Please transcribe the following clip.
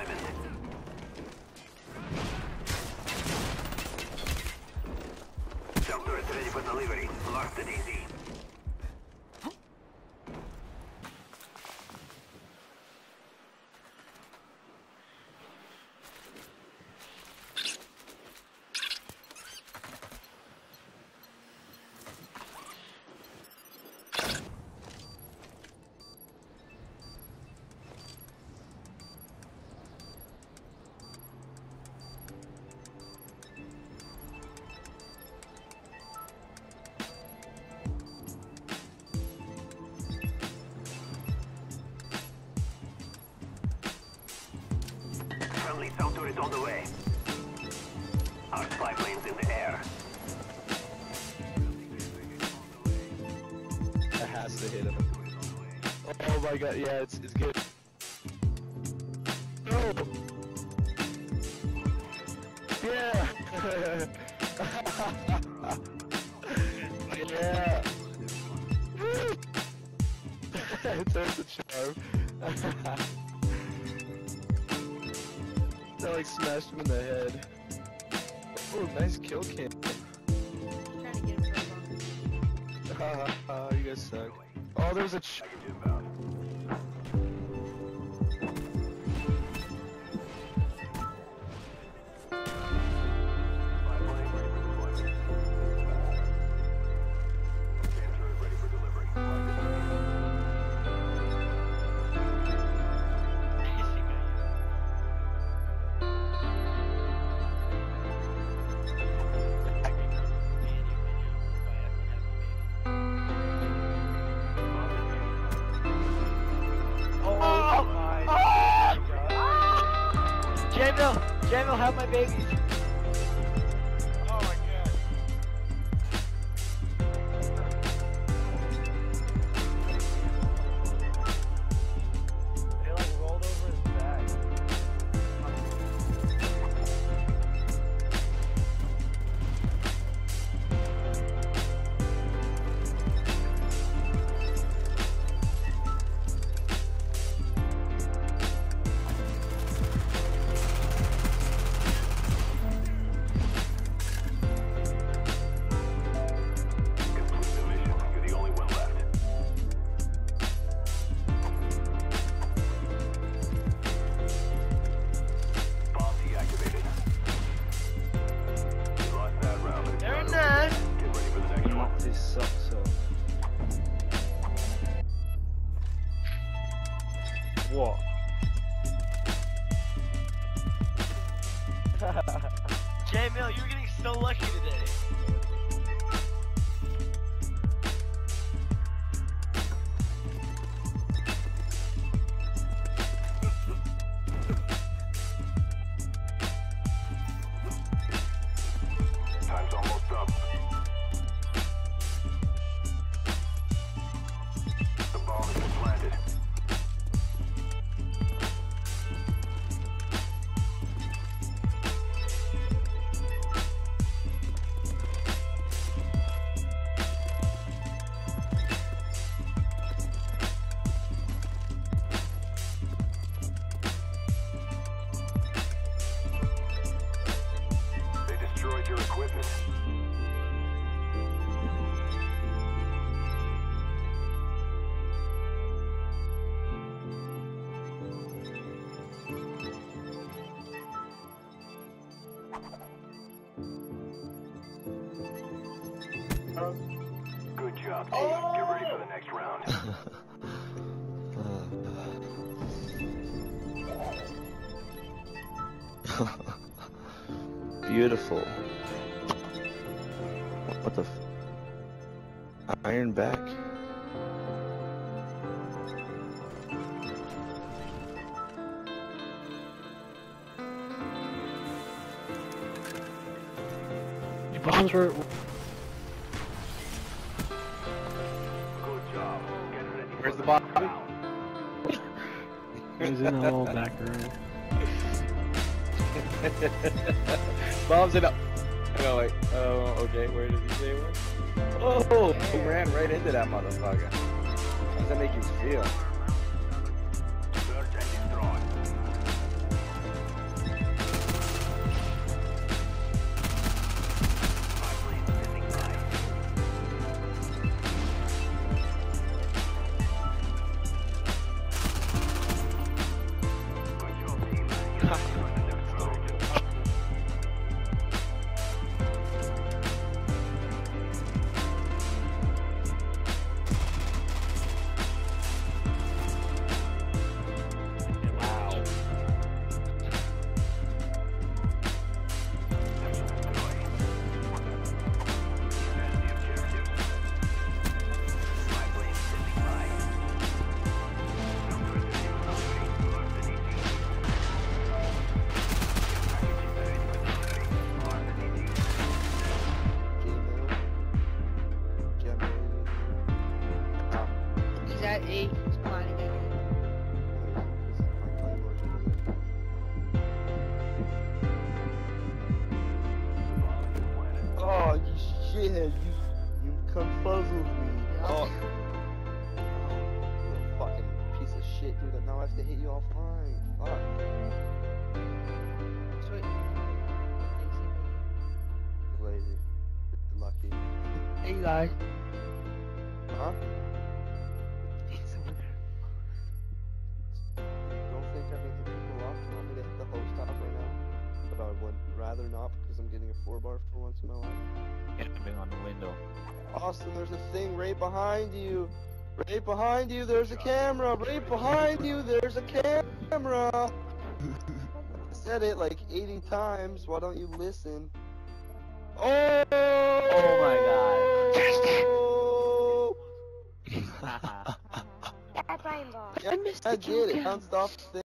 deployment. Jump turret ready for delivery. Lost the DZ. Sound turret on the way. Our spy plane's in the air. That has to hit him. Oh my god, yeah, it's, it's good. Oh! Yeah! yeah! There's a charm. that like smashed him in the head. Oh, nice kill cam. Trying to get him for a bomb. Haha, you guys suck. Oh, there's a Jamil, Jamil, have my babies. Next one. This sucks so. What? Jamil, you're getting so lucky today. Equipment. Good job, team. Oh! Get ready for the next round. Beautiful. What the f- Iron back? Your bombs were. Good job. Get ready Where's the next bomb? round. It was in the little back room. Bombs it up. No, wait. Oh, okay. Where did he say it was? Oh, ran right into that motherfucker. How does that make you feel? at 8, he's planning it. Oh, you shithead, you, you confuzzled me. Oh. you fucking piece of shit, dude. Now I have to hit you offline. Fuck. Sweet. Lazy. Lucky. Hey, Eli. Huh? Rather not because I'm getting a four bar for once in my life. Camping on the window. Austin, there's a thing right behind you. Right behind you, there's a camera. Right behind you, there's a camera. I said it like 80 times. Why don't you listen? Oh! Oh my god. That's rainbow. I did it. Bounced off the thing.